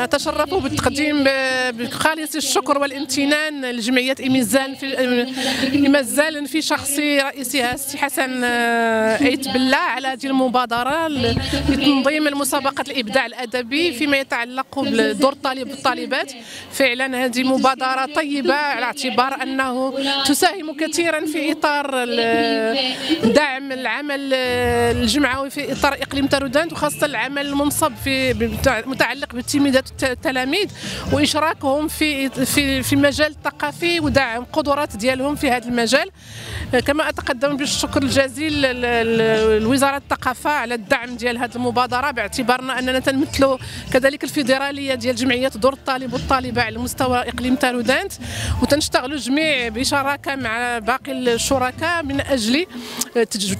نتشرف بالتقديم بخالص الشكر والامتنان لجمعية إيميزان في ايمازال في شخص رئيسها السي حسن ايت بالله على هذه المبادرة لتنظيم المسابقة الإبداع الأدبي فيما يتعلق بدور الطالب والطالبات فعلا هذه مبادرة طيبة على اعتبار أنه تساهم كثيرا في إطار دعم العمل الجمعوي في إطار إقليم تارودانت وخاصة العمل المنصب في متعلق بالتلميذات والتلاميذ وإشراكهم في في في المجال الثقافي ودعم قدرات ديالهم في هذا المجال. كما أتقدم بالشكر الجزيل لوزارة الثقافة على الدعم ديال هذه المبادرة باعتبارنا أننا تنمثلوا كذلك الفيدرالية ديال جمعيات دور الطالب والطالبة على مستوى إقليم تارودانت وتنشتغلوا جميع بشراكة مع باقي الشركاء من أجل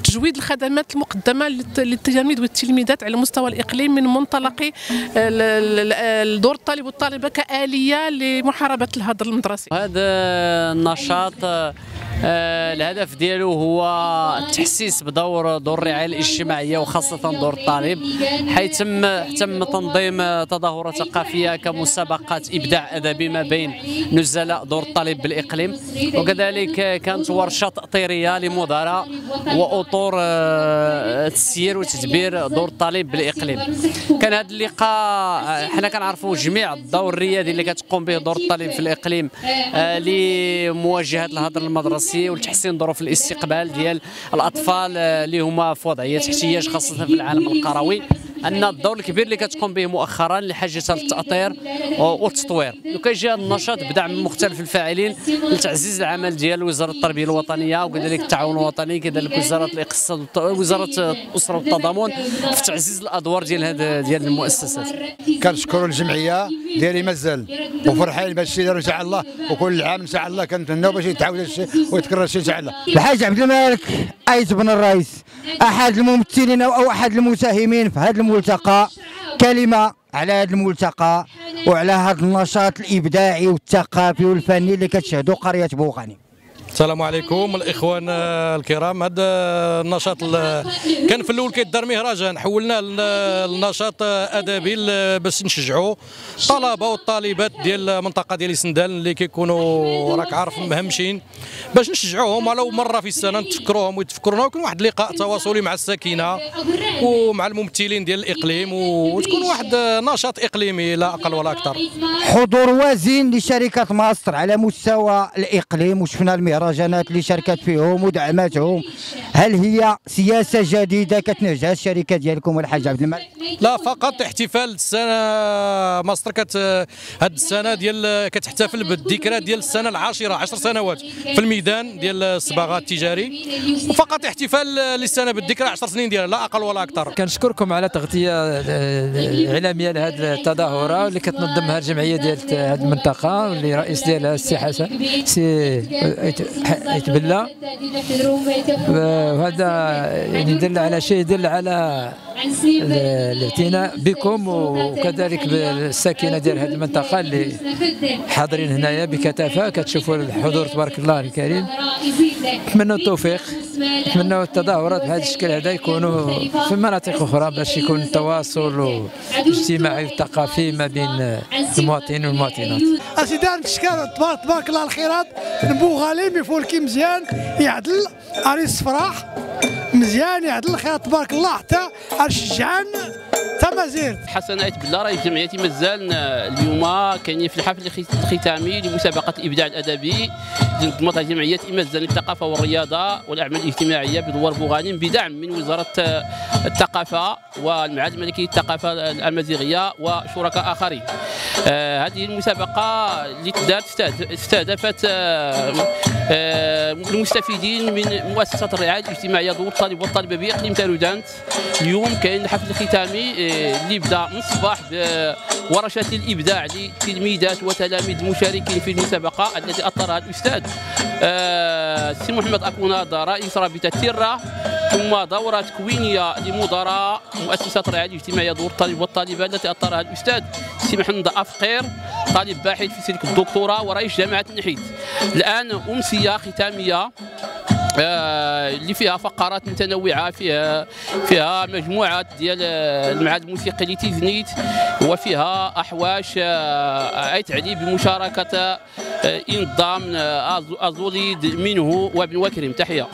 تجويد الخدمات المقدمة للتلاميذ والتلميذات على مستوى الإقليم من منطلق دور الطالب والطالبة كآلية لمحاربة الهدر المدرسي. هذا النشاط الهدف ديالو هو التحسيس بدور دور الرعاية الاجتماعية وخاصة دور الطالب حيث تم تم تنظيم تظاهرات ثقافية كمسابقات إبداع أدبي ما بين نزلاء دور الطالب بالإقليم. وكذلك كانت ورشة تأطيرية لمدراء وأطور آه، تسيير وتدبير دور الطالب بالإقليم. كان هذا اللقاء حنا كنعرفوا جميع الدور الريادي اللي كتقوم به دور الطالب في الإقليم آه، لمواجهة الهدر المدرسي. الاساسي ولتحسين ظروف الاستقبال ديال الأطفال اللي هما في وضعيات احتياج خاصة في العالم القروي أن الدور الكبير اللي كتقوم به مؤخرا لحاجة للتاطير والتطوير. وكيجي هذا النشاط بدعم مختلف الفاعلين لتعزيز العمل ديال وزارة التربية الوطنية وكذلك التعاون الوطني كذلك وزارة الاقتصاد وزارة الأسرة والتضامن في تعزيز الأدوار ديال هذا ديال المؤسسات. كنشكروا الجمعية ديالي مازال. وفرحين باش الشيء ان شاء الله وكل عام ان شاء الله كنتمناو باش يتعاود الشيء ويتكرر الشيء ان شاء الله. الحاج عبد الملك ايت بن الرئيس أحد الممثلين أو أحد المساهمين في هذا الملتقى. كلمة على هذا الملتقى وعلى هذا النشاط الإبداعي والثقافي والفني اللي كتشهدوا قرية بوغاني. السلام عليكم الإخوان الكرام. هذا النشاط كان في الأول كيدار مهرجان حولناه لنشاط أدبي باش نشجعوا الطلبة والطالبات ديال المنطقة ديال سندان اللي كيكونوا راك عارف مهمشين باش نشجعوهم. ولو مرة في السنة نتفكروهم ويتفكرونا ويكون واحد اللقاء تواصلي مع الساكنة ومع الممثلين ديال الإقليم. وتكون واحد نشاط إقليمي لا أقل ولا أكثر. حضور وازن لشركة مصر على مستوى الإقليم. وشفنا المهرجانات اللي شاركت فيهم ودعمتهم هل هي سياسة جديدة كتنهجها الشركة ديالكم الحاج عبد الملك؟ لا فقط احتفال السنة مصر كت هاد السنة ديال كتحتفل بالذكرى ديال السنة العاشرة 10 سنوات في الميدان ديال الصباغة التجاري. وفقط احتفال للسنة بالذكرى 10 سنين ديالها لا أقل ولا أكثر. كنشكركم على تغطية الاعلاميه لهذه التظاهرة اللي كتنظمها الجمعية ديال هذه المنطقة واللي رئيس ديالها السي حسن سي يتبلى وهذا يعني يدل على شيء يدل على الاعتناء بكم وكذلك بالساكنة ديال هذه المنطقة اللي حاضرين هنايا بكثافة. كتشوفوا الحضور تبارك الله الكريم. نتمنى التوفيق نتمنى التظاهرات بهذا الشكل هذا يكونوا في مناطق أخرى باش يكون التواصل الاجتماعي والثقافي ما بين المواطنين والمواطنات. أسيدي تبارك الله الخيرات نبو غالي ميفولكي مزيان يعدل عريس فرح. مزيان يعدل الخير تبارك الله حتى شجعان تمازير حسنات بالله رئيس جمعيه مازال اليوم كاينين في الحفل الختامي لمسابقة الابداع الأدبي نظمتها جمعية مازال للثقافة والرياضة والأعمال الاجتماعية بدوار بوغانم بدعم من وزارة الثقافة والمعهد الملكي للثقافة الامازيغيه وشركاء آخرين. آه هذه المسابقة اللي تدارت استهدفت آه آه المستفيدين من مؤسسة الرعاية الاجتماعية دور الطالب والطالبة بإقليم تارودانت اليوم كاين الحفل الختامي اللي بدا من الصباح بورشات الإبداع لتلميذات وتلاميذ المشاركين في المسابقة التي أطرها الأستاذ آه سي محمد اكونادا رئيس رابطة تيرا ثم دورة تكوينيه لمدراء مؤسسة الرعايه الاجتماعية دور الطالب والطالبه التي اطرها الأستاذ سي محمد أفقير طالب باحث في سلك الدكتوراه ورئيس جامعة النحيت. الآن أمسية ختامية آه، اللي فيها فقرات متنوعة فيها فيها مجموعات ديال آه، المعهد الموسيقي ديال تيزنيت وفيها أحواش آه، أي تعني بمشاركة انضام أزوليد منه وابن وكريم. تحية.